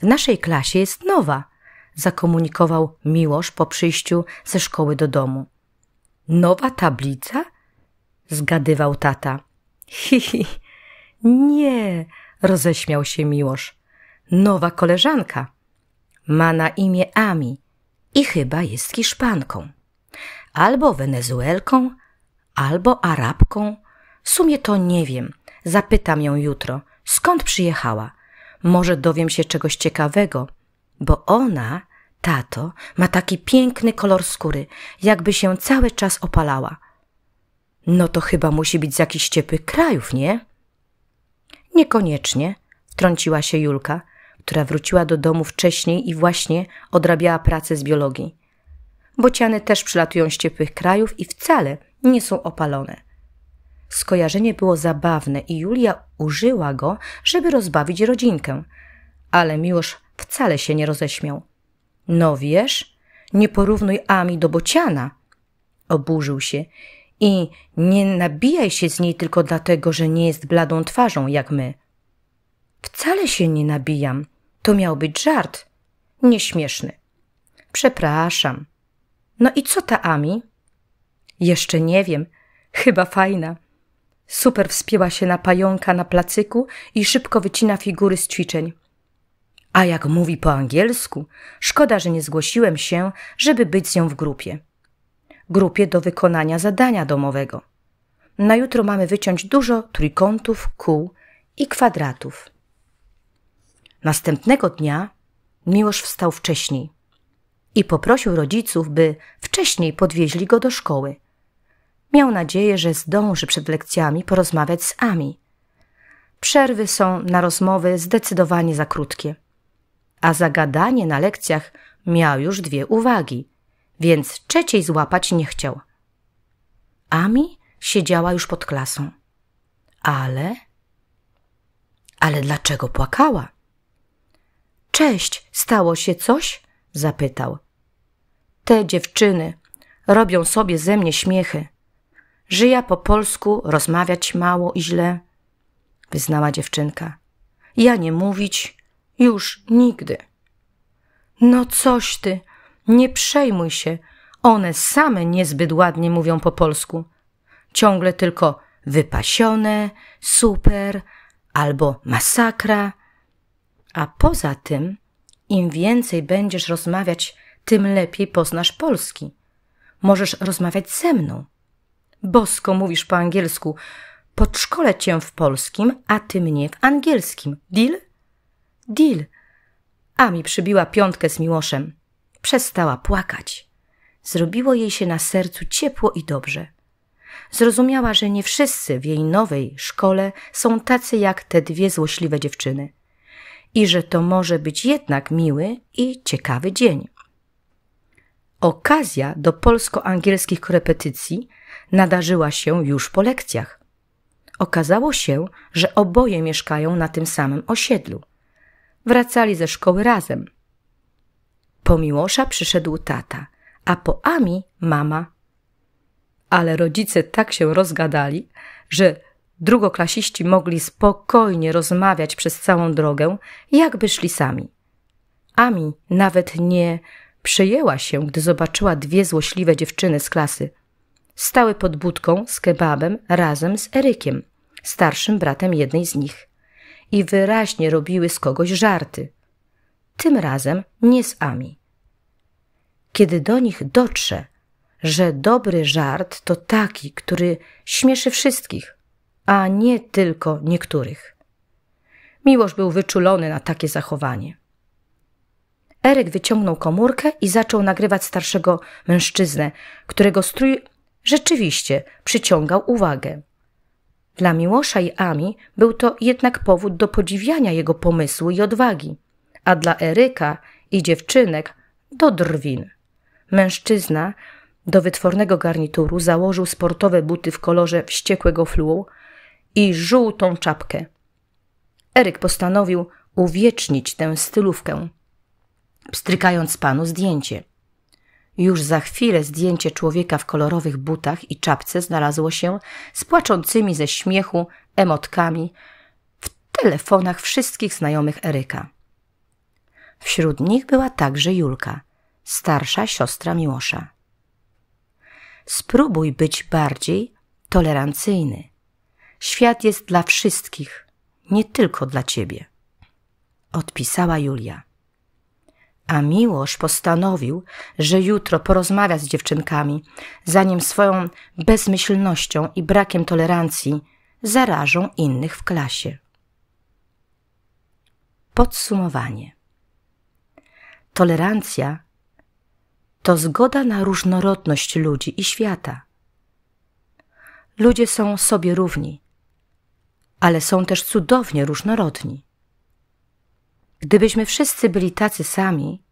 W naszej klasie jest nowa, zakomunikował Miłosz po przyjściu ze szkoły do domu. Nowa tablica? zgadywał tata. Hihi, nie, roześmiał się Miłosz. Nowa koleżanka. Ma na imię Ami i chyba jest Hiszpanką. Albo Wenezuelką, albo Arabką. W sumie to nie wiem. Zapytam ją jutro, skąd przyjechała. Może dowiem się czegoś ciekawego, bo ona, tato, ma taki piękny kolor skóry, jakby się cały czas opalała. No to chyba musi być z jakichś ciepłych krajów, nie? Niekoniecznie, wtrąciła się Julka, która wróciła do domu wcześniej i właśnie odrabiała pracę z biologii. Bociany też przylatują z ciepłych krajów i wcale nie są opalone. Skojarzenie było zabawne i Julia użyła go, żeby rozbawić rodzinkę, ale Miłosz wcale się nie roześmiał. No wiesz, nie porównuj Ami do bociana. Oburzył się i nie nabijaj się z niej tylko dlatego, że nie jest bladą twarzą jak my. Wcale się nie nabijam. To miał być żart. Nieśmieszny. Przepraszam. No i co ta Ami? Jeszcze nie wiem. Chyba fajna. Super wspięła się na pająka na placyku i szybko wycina figury z ćwiczeń. A jak mówi po angielsku, szkoda, że nie zgłosiłem się, żeby być z nią w grupie. Grupie do wykonania zadania domowego. Na jutro mamy wyciąć dużo trójkątów, kół i kwadratów. Następnego dnia Miłosz wstał wcześniej i poprosił rodziców, by wcześniej podwieźli go do szkoły. Miał nadzieję, że zdąży przed lekcjami porozmawiać z Ami. Przerwy są na rozmowy zdecydowanie za krótkie, a zagadanie na lekcjach miał już dwie uwagi, więc trzeciej złapać nie chciał. Ami siedziała już pod klasą. Ale. Ale dlaczego płakała? Cześć, stało się coś? zapytał. Te dziewczyny robią sobie ze mnie śmiechy. Żyja po polsku, rozmawiać mało i źle, wyznała dziewczynka. Ja nie mówić już nigdy. No coś ty, nie przejmuj się, one same niezbyt ładnie mówią po polsku. Ciągle tylko wypasione, super albo masakra. A poza tym, im więcej będziesz rozmawiać, tym lepiej poznasz polski. Możesz rozmawiać ze mną. Bosko mówisz po angielsku. Podszkolę cię w polskim, a ty mnie w angielskim. Deal? Deal. Ami przybiła piątkę z Miłoszem. Przestała płakać. Zrobiło jej się na sercu ciepło i dobrze. Zrozumiała, że nie wszyscy w jej nowej szkole są tacy jak te dwie złośliwe dziewczyny. I że to może być jednak miły i ciekawy dzień. Okazja do polsko-angielskich korepetycji nadarzyła się już po lekcjach. Okazało się, że oboje mieszkają na tym samym osiedlu. Wracali ze szkoły razem. Po Miłosza przyszedł tata, a po Ami mama. Ale rodzice tak się rozgadali, że drugoklasiści mogli spokojnie rozmawiać przez całą drogę, jakby szli sami. Ami nawet nie przejęła się, gdy zobaczyła dwie złośliwe dziewczyny z klasy. Stały pod budką z kebabem razem z Erykiem, starszym bratem jednej z nich. I wyraźnie robiły z kogoś żarty. Tym razem nie z Ami. Kiedy do nich dotrze, że dobry żart to taki, który śmieszy wszystkich, a nie tylko niektórych. Miłosz był wyczulony na takie zachowanie. Eryk wyciągnął komórkę i zaczął nagrywać starszego mężczyznę, którego strój rzeczywiście przyciągał uwagę. Dla Miłosza i Ami był to jednak powód do podziwiania jego pomysłu i odwagi, a dla Eryka i dziewczynek do drwin. Mężczyzna do wytwornego garnituru założył sportowe buty w kolorze wściekłego fluo i żółtą czapkę. Eryk postanowił uwiecznić tę stylówkę pstrykając panu zdjęcie. Już za chwilę zdjęcie człowieka w kolorowych butach i czapce znalazło się z płaczącymi ze śmiechu emotkami w telefonach wszystkich znajomych Eryka. Wśród nich była także Julka, starsza siostra Miłosza. Spróbuj być bardziej tolerancyjny. Świat jest dla wszystkich, nie tylko dla ciebie. Odpisała Julia. A Miłosz postanowił, że jutro porozmawia z dziewczynkami, zanim swoją bezmyślnością i brakiem tolerancji zarażą innych w klasie. Podsumowanie. Tolerancja to zgoda na różnorodność ludzi i świata. Ludzie są sobie równi, ale są też cudownie różnorodni. Gdybyśmy wszyscy byli tacy sami,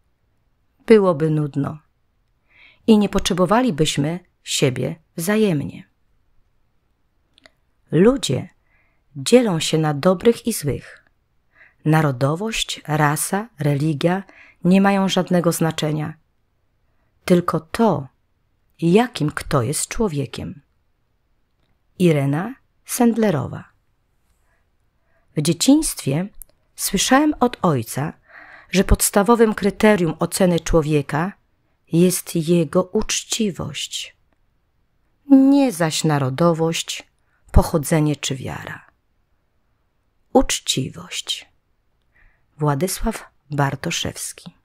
byłoby nudno i nie potrzebowalibyśmy siebie wzajemnie. Ludzie dzielą się na dobrych i złych. Narodowość, rasa, religia nie mają żadnego znaczenia, tylko to, jakim kto jest człowiekiem. Irena Sendlerowa W dzieciństwie słyszałem od ojca, że podstawowym kryterium oceny człowieka jest jego uczciwość, nie zaś narodowość, pochodzenie czy wiara. Uczciwość. Władysław Bartoszewski